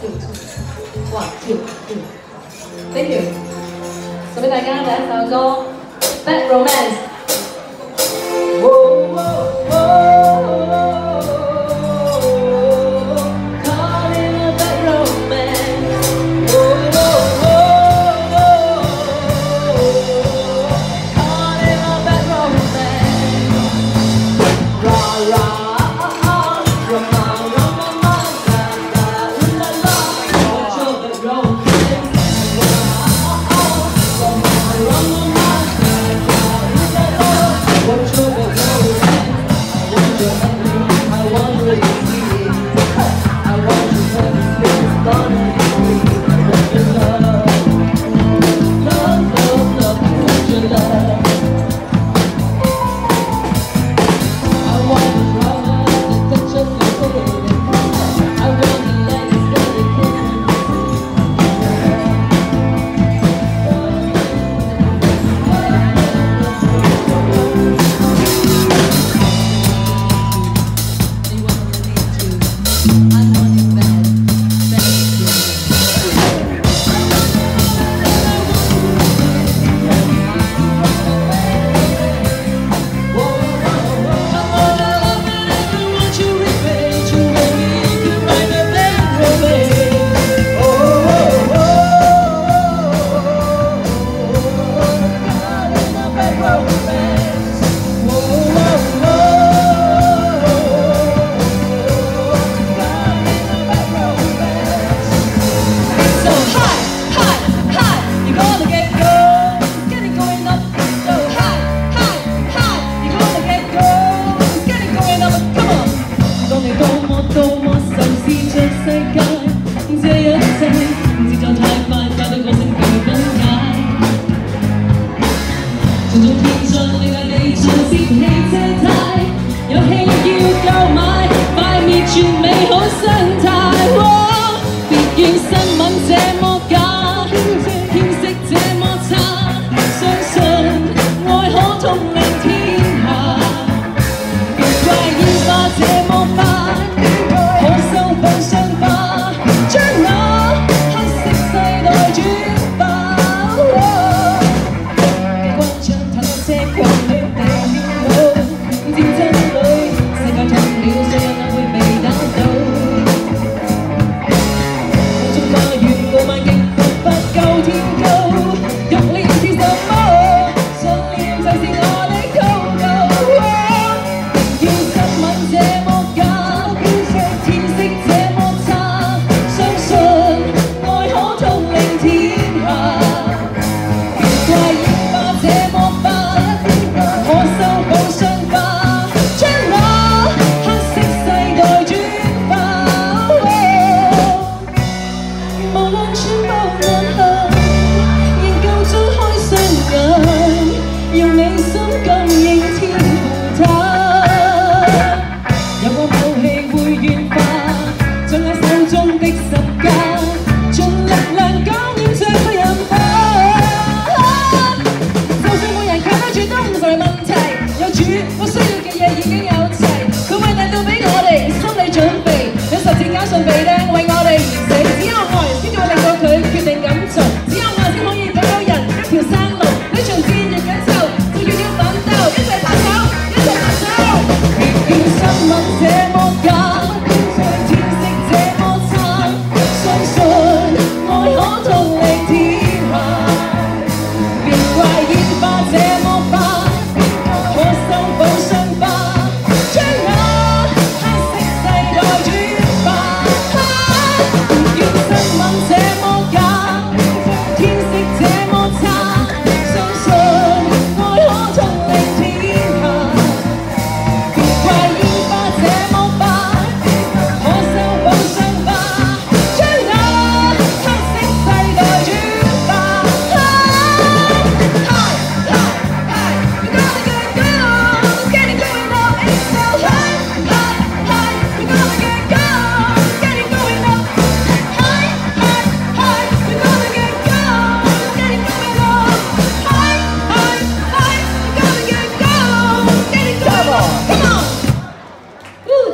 one, two, two. Thank you. So bây giờ các bạn sẽ go Bad Romance. Whoa, whoa, whoa.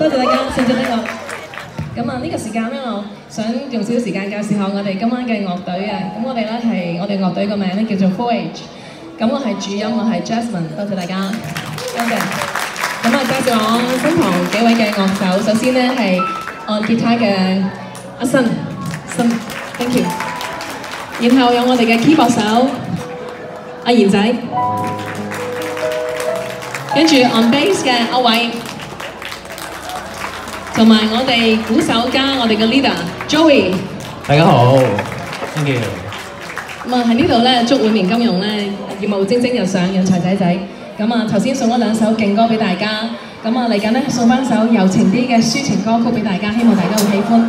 多謝大家，先謝呢個咁啊呢個時間咧，我想用少少時間介紹下我哋今晚嘅樂隊啊。咁我哋咧係我哋樂隊個名咧叫做 Voyage。咁我係主音，我係 Jasmine，多謝大家，多謝。咁啊介紹我身旁幾位嘅樂手，首先咧係按吉他嘅阿新，新，thank you。然後有我哋嘅 keyboard 手阿賢仔，跟住 on bass 嘅阿偉。同埋我哋鼓手加我哋嘅 leader Joey。大家好，thank you。咁啊喺呢度咧，祝永年金融咧业务蒸蒸日上，人才仔仔。咁啊头先送咗两首劲歌俾大家，咁啊嚟紧咧送翻首柔情啲嘅抒情歌曲俾大家，希望大家会喜欢。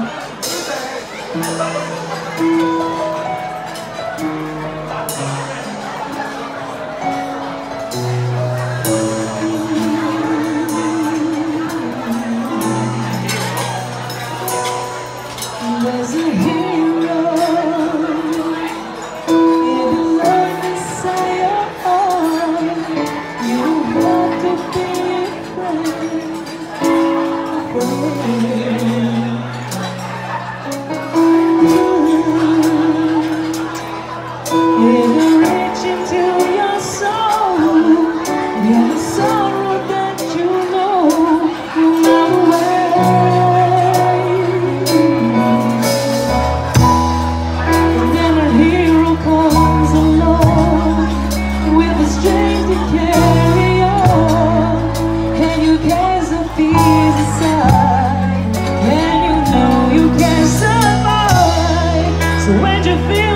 feel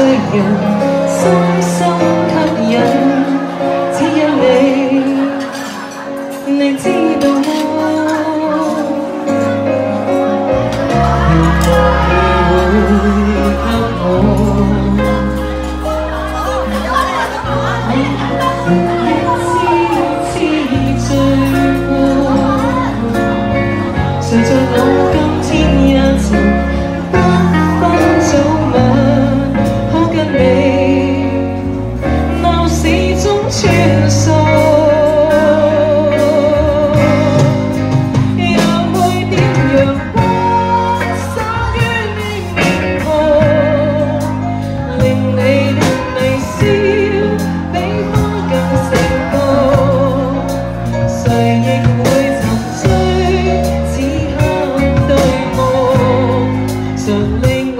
的眼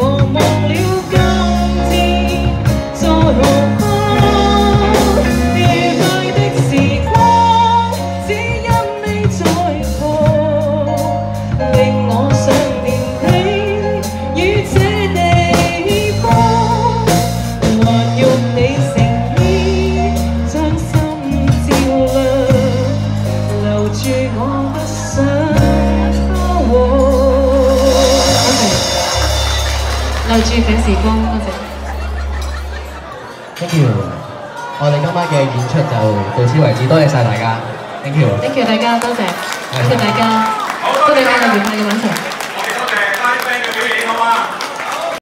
como 住粉時光，多谢。Thank you，我哋今晚嘅演出就到此为止，多谢晒大家。Thank you，Thank you 大家，多谢，多谢大家，祝你今愉快嘅晚上。